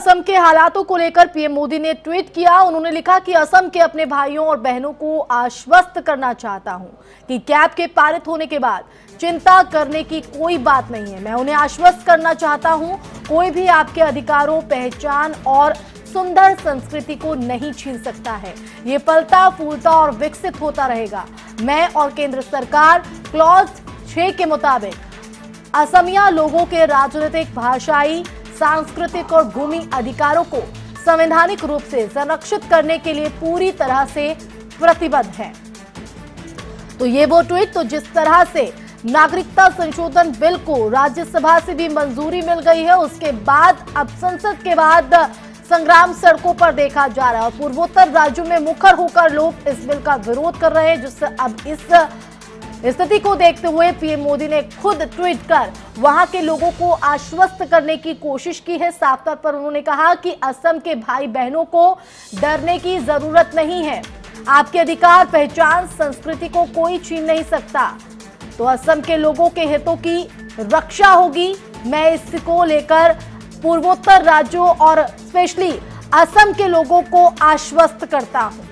असम के हालातों को लेकर पीएम मोदी ने ट्वीट किया। उन्होंने लिखा कि असम के अपने भाइयों और बहनों को आश्वस्त करना चाहता हूँ कि कैब के पारित होने के बाद चिंता करने की कोई बात नहीं है। मैं उन्हें आश्वस्त करना चाहता हूँ। कोई भी आपके अधिकारों, पहचान और सुंदर संस्कृति को नहीं छीन सकता है। ये पलता, फूलता और विकसित होता रहेगा। मैं और केंद्र सरकार क्लॉज छह के मुताबिक असमिया लोगों के राजनीतिक भाषाई सांस्कृतिक और भूमि अधिकारों को संवैधानिक रूप से संरक्षित करने के लिए पूरी तरह से प्रतिबद्ध है। तो ये वो ट्वीट तो जिस तरह से नागरिकता संशोधन बिल को राज्यसभा से भी मंजूरी मिल गई है, उसके बाद अब संसद के बाद संग्राम सड़कों पर देखा जा रहा है। पूर्वोत्तर राज्यों में मुखर होकर लोग इस बिल का विरोध कर रहे हैं, जिससे अब इस स्थिति को देखते हुए पीएम मोदी ने खुद ट्वीट कर वहाँ के लोगों को आश्वस्त करने की कोशिश की है। साफ़ तौर पर उन्होंने कहा कि असम के भाई बहनों को डरने की ज़रूरत नहीं है। आपके अधिकार, पहचान, संस्कृति को कोई छीन नहीं सकता। तो असम के लोगों के हितों की रक्षा होगी। मैं इसको लेकर पूर्वोत्तर राज्यों और स्पेशली असम के लोगों को आश्वस्त करता हूँ।